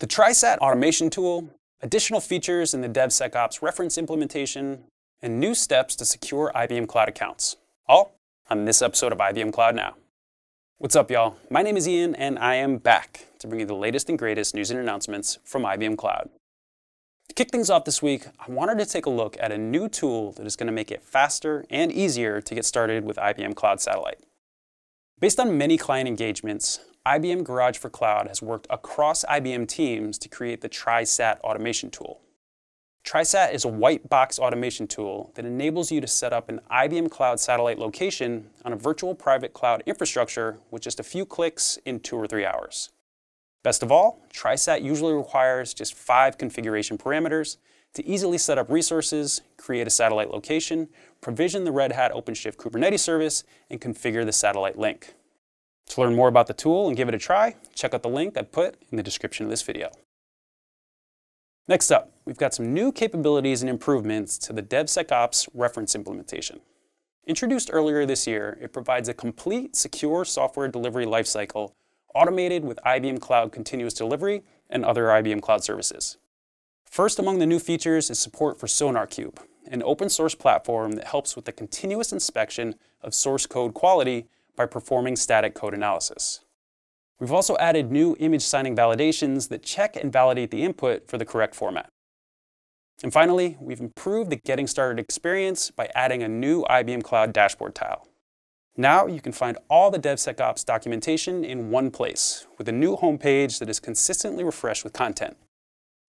The TrySat automation tool, additional features in the DevSecOps reference implementation, and new steps to secure IBM Cloud accounts. All on this episode of IBM Cloud Now. What's up, y'all? My name is Ian, and I am back to bring you the latest and greatest news and announcements from IBM Cloud. To kick things off this week, I wanted to take a look at a new tool that is going to make it faster and easier to get started with IBM Cloud Satellite. Based on many client engagements, IBM Garage for Cloud has worked across IBM teams to create the TrySat automation tool. TrySat is a white box automation tool that enables you to set up an IBM Cloud satellite location on a virtual private cloud infrastructure with just a few clicks in two or three hours. Best of all, TrySat usually requires just five configuration parameters to easily set up resources, create a satellite location, provision the Red Hat OpenShift Kubernetes service, and configure the satellite link. To learn more about the tool and give it a try, check out the link I put in the description of this video. Next up, we've got some new capabilities and improvements to the DevSecOps reference implementation. Introduced earlier this year, it provides a complete secure software delivery lifecycle automated with IBM Cloud Continuous Delivery and other IBM Cloud services. First among the new features is support for SonarQube, an open source platform that helps with the continuous inspection of source code quality by performing static code analysis. We've also added new image signing validations that check and validate the input for the correct format. And finally, we've improved the Getting Started experience by adding a new IBM Cloud dashboard tile. Now you can find all the DevSecOps documentation in one place with a new homepage that is consistently refreshed with content.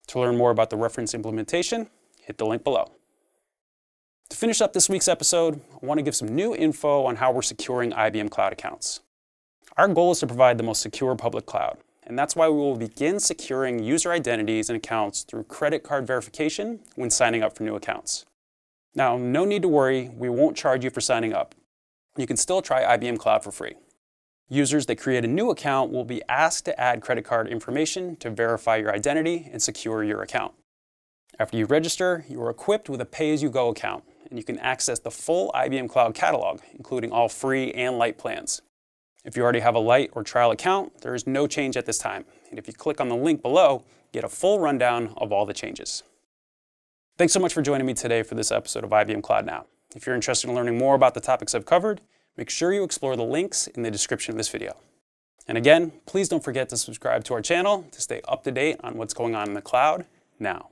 To learn more about the reference implementation, hit the link below. To finish up this week's episode, I want to give some new info on how we're securing IBM Cloud accounts. Our goal is to provide the most secure public cloud, and that's why we will begin securing user identities and accounts through credit card verification when signing up for new accounts. Now, no need to worry, we won't charge you for signing up. You can still try IBM Cloud for free. Users that create a new account will be asked to add credit card information to verify your identity and secure your account. After you register, you are equipped with a pay-as-you-go account, and you can access the full IBM Cloud catalog, including all free and Lite plans. If you already have a Lite or trial account, there is no change at this time. And if you click on the link below, get a full rundown of all the changes. Thanks so much for joining me today for this episode of IBM Cloud Now. If you're interested in learning more about the topics I've covered, make sure you explore the links in the description of this video. And again, please don't forget to subscribe to our channel to stay up to date on what's going on in the cloud now.